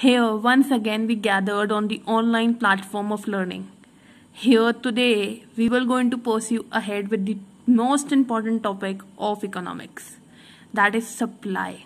Here, once again, we gathered on the online platform of learning. Here today, we will going to pursue ahead with the most important topic of economics, that is supply,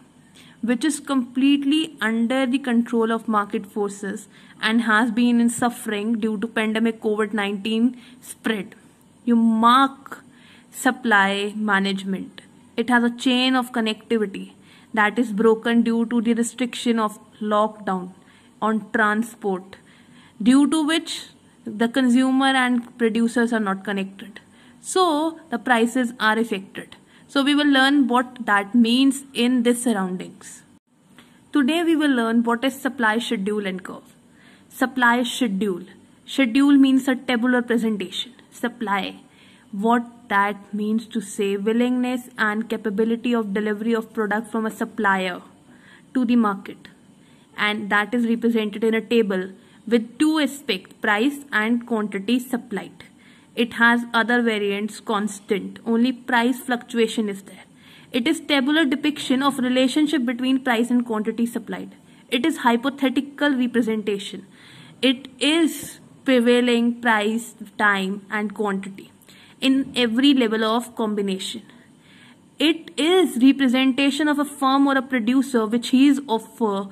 which is completely under the control of market forces and has been in suffering due to pandemic COVID-19 spread. You mark supply management. It has a chain of connectivity that is broken due to the restriction of lockdown on transport, due to which the consumer and producers are not connected. So the prices are affected. So we will learn what that means in this surroundings. Today we will learn what is supply schedule and curve. Supply schedule. Schedule means a tabular presentation. Supply. What that means to say willingness and capability of delivery of product from a supplier to the market and that is represented in a table with two aspects price and quantity supplied. It has other variants constant. Only price fluctuation is there. It is tabular depiction of relationship between price and quantity supplied. It is hypothetical representation. It is prevailing price time and quantity in every level of combination. It is representation of a firm or a producer which he is offer uh,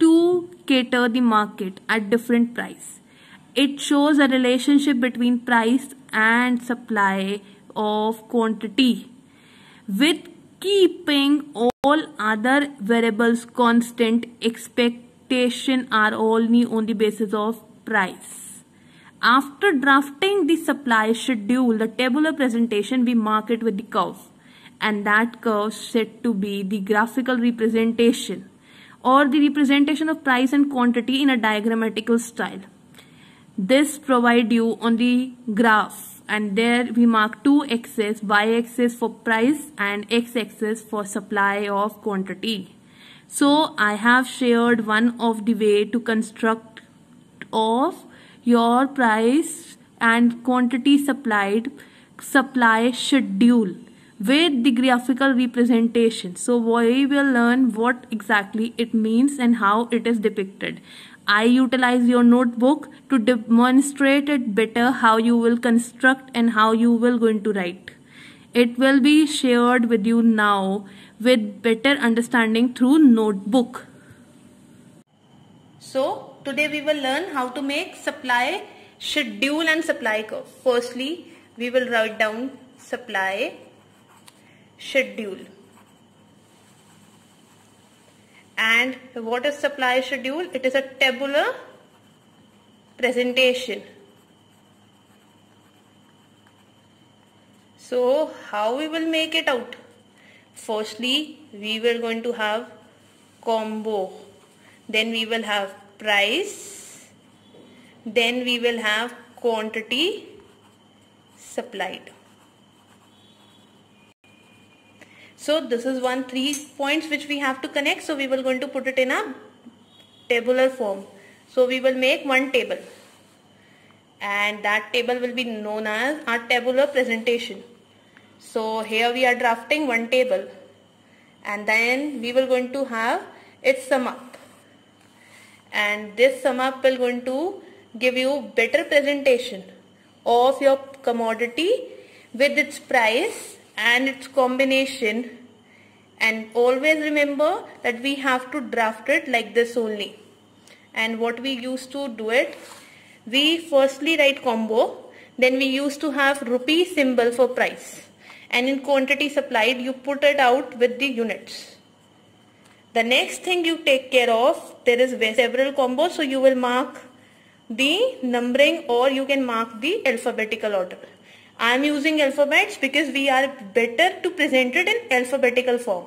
to cater the market at different price. It shows a relationship between price and supply of quantity with keeping all other variables constant expectation are only on the basis of price. After drafting the supply schedule, the tabular presentation, we mark it with the curve. And that curve said to be the graphical representation or the representation of price and quantity in a diagrammatical style. This provide you on the graph and there we mark two axes, y-axis for price and x-axis for supply of quantity. So I have shared one of the way to construct of your price and quantity supplied supply schedule with the graphical representation. So we will learn what exactly it means and how it is depicted. I utilize your notebook to demonstrate it better how you will construct and how you will going to write. It will be shared with you now with better understanding through notebook. So today we will learn how to make supply schedule and supply curve. Firstly, we will write down supply schedule. And what is supply schedule? It is a tabular presentation. So how we will make it out? Firstly, we were going to have combo. Then we will have price then we will have quantity supplied so this is one three points which we have to connect. So we will going to put it in a tabular form. So we will make one table. And that table will be known as our tabular presentation. So here we are drafting one table. And then we will going to have its sum up. And this sum up will going to give you better presentation of your commodity with its price and its combination. And always remember that we have to draft it like this only. And what we used to do it we firstly write combo then we used to have rupee symbol for price. And in quantity supplied you put it out with the units. The next thing you take care of, there is several combos, so you will mark the numbering or you can mark the alphabetical order. I am using alphabets because we are better to present it in alphabetical form.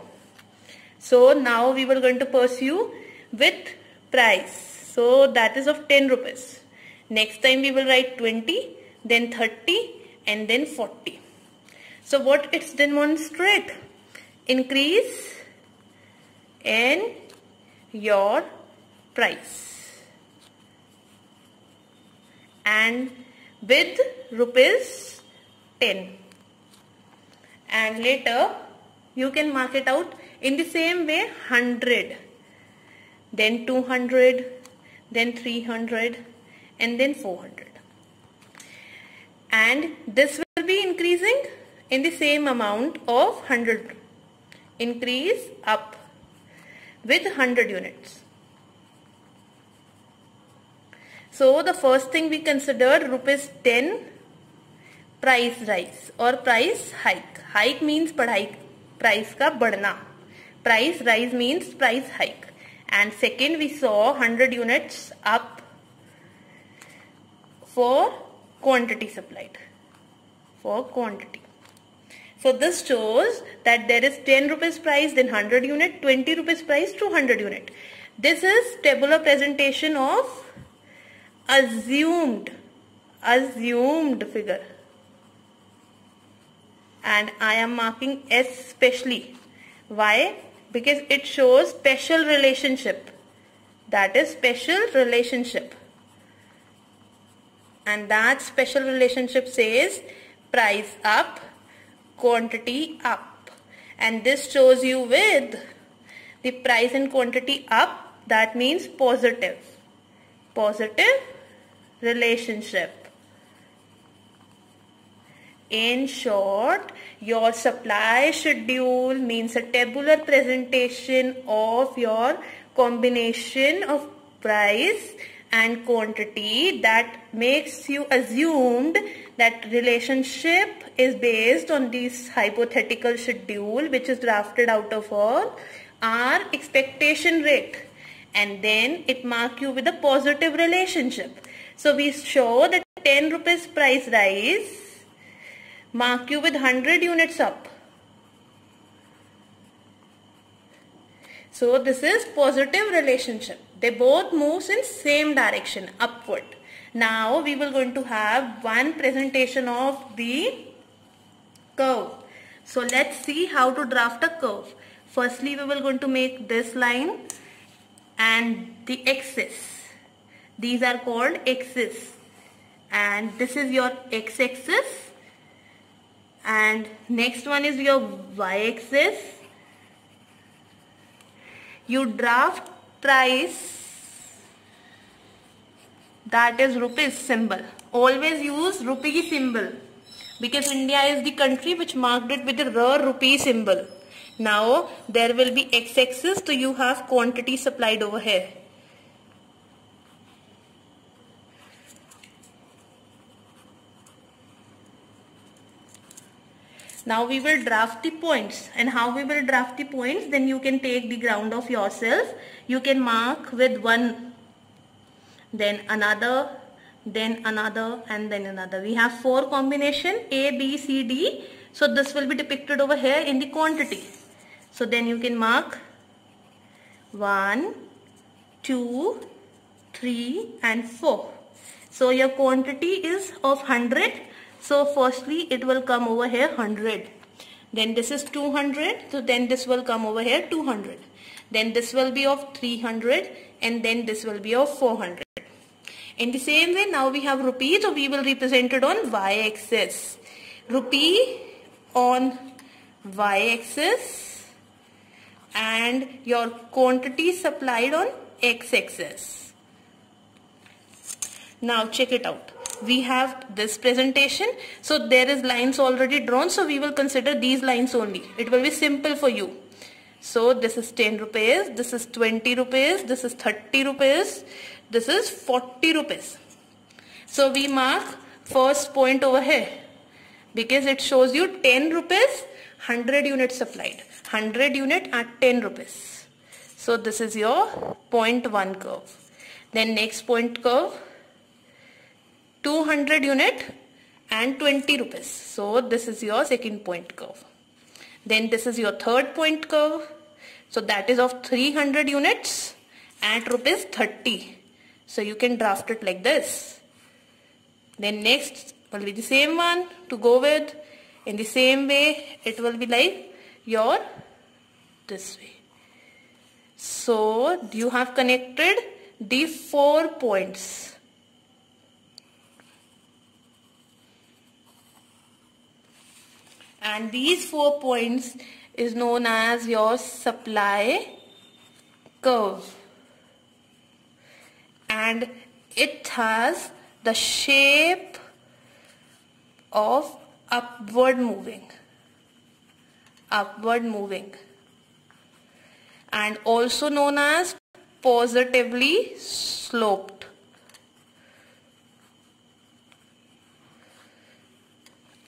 So now we were going to pursue with price. So that is of 10 rupees. Next time we will write 20, then 30 and then 40. So what it's demonstrate? Increase in your price and with rupees 10 and later you can mark it out in the same way 100 then 200 then 300 and then 400 and this will be increasing in the same amount of 100 increase up with 100 units. So the first thing we considered rupees 10 price rise or price hike. Hike means price ka badna price rise means price hike. And second we saw 100 units up for quantity supplied. For quantity. So this shows that there is 10 rupees price then 100 unit 20 rupees price 200 unit. This is tabular presentation of assumed assumed figure and I am marking S specially. Why? Because it shows special relationship. That is special relationship. And that special relationship says price up quantity up. And this shows you with the price and quantity up. That means positive. Positive relationship in short, your supply schedule means a tabular presentation of your combination of price and quantity that makes you assumed that relationship is based on this hypothetical schedule which is drafted out of all our expectation rate and then it mark you with a positive relationship. So we show that 10 rupees price rise mark you with 100 units up. So this is positive relationship. They both moves in same direction upward. Now we will going to have one presentation of the curve. So let's see how to draft a curve. Firstly we will going to make this line and the axis. These are called axis and this is your x-axis and next one is your y-axis. You draft price. That is rupees symbol. Always use rupee symbol. Because India is the country which marked it with the rare rupee symbol. Now there will be x-axis so you have quantity supplied over here Now we will draft the points and how we will draft the points then you can take the ground of yourself. You can mark with one then another then another and then another. We have four combination A, B, C, D. So this will be depicted over here in the quantity. So then you can mark 1, 2, 3 and 4. So your quantity is of 100 so firstly it will come over here 100. Then this is 200. So then this will come over here 200. Then this will be of 300 and then this will be of 400. In the same way now we have rupees so we will represent it on y-axis. Rupee on y-axis and your quantity supplied on x-axis. Now check it out we have this presentation. So there is lines already drawn. So we will consider these lines only. It will be simple for you. So this is 10 rupees this is 20 rupees this is 30 rupees this is 40 rupees. So we mark first point over here because it shows you 10 rupees 100 units supplied 100 unit at 10 rupees. So this is your point 1 curve. Then next point curve 200 unit and 20 rupees. So this is your second point curve. Then this is your third point curve. So that is of 300 units at rupees 30. So you can draft it like this. Then next will be the same one to go with. In the same way it will be like your this way. So you have connected the four points. And these four points is known as your supply curve. And it has the shape of upward moving. Upward moving. And also known as positively sloped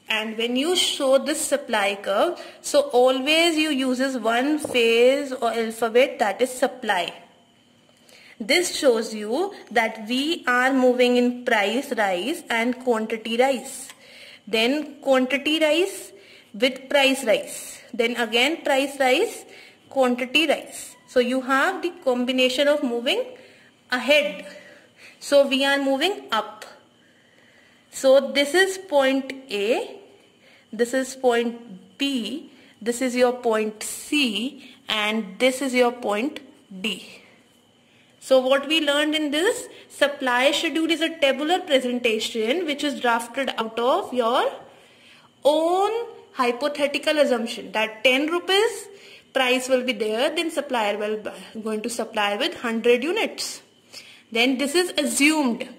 and when you show this supply curve so always you uses one phase or alphabet that is supply this shows you that we are moving in price rise and quantity rise. Then quantity rise with price rise. Then again price rise, quantity rise. So you have the combination of moving ahead. So we are moving up. So this is point A, this is point B, this is your point C and this is your point D. So what we learned in this supply schedule is a tabular presentation which is drafted out of your own hypothetical assumption that 10 rupees price will be there then supplier will going to supply with 100 units. Then this is assumed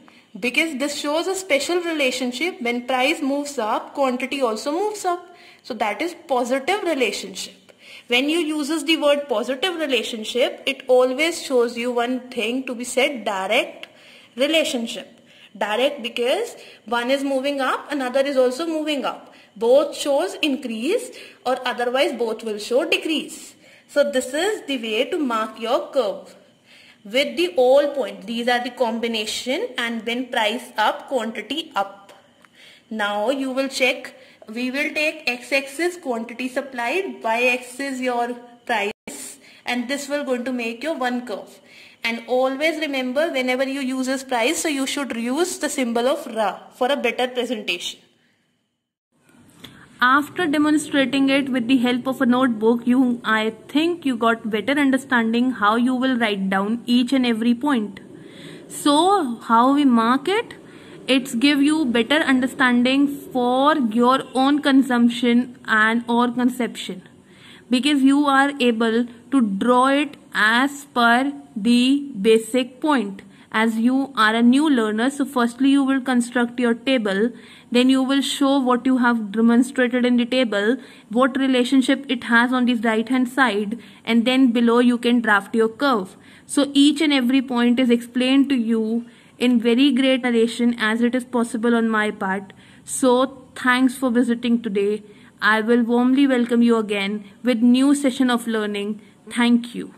because this shows a special relationship when price moves up quantity also moves up. So that is positive relationship. When you uses the word positive relationship, it always shows you one thing to be said direct relationship. Direct because one is moving up, another is also moving up. Both shows increase or otherwise both will show decrease. So this is the way to mark your curve. With the all point, these are the combination and when price up, quantity up. Now you will check we will take x-axis quantity supplied, y-axis your price and this will going to make your one curve. And always remember whenever you use this price, so you should use the symbol of Ra for a better presentation. After demonstrating it with the help of a notebook, you I think you got better understanding how you will write down each and every point. So how we mark it? it's give you better understanding for your own consumption and or conception because you are able to draw it as per the basic point as you are a new learner so firstly you will construct your table then you will show what you have demonstrated in the table what relationship it has on this right hand side and then below you can draft your curve so each and every point is explained to you in very great narration as it is possible on my part. So thanks for visiting today. I will warmly welcome you again with new session of learning. Thank you.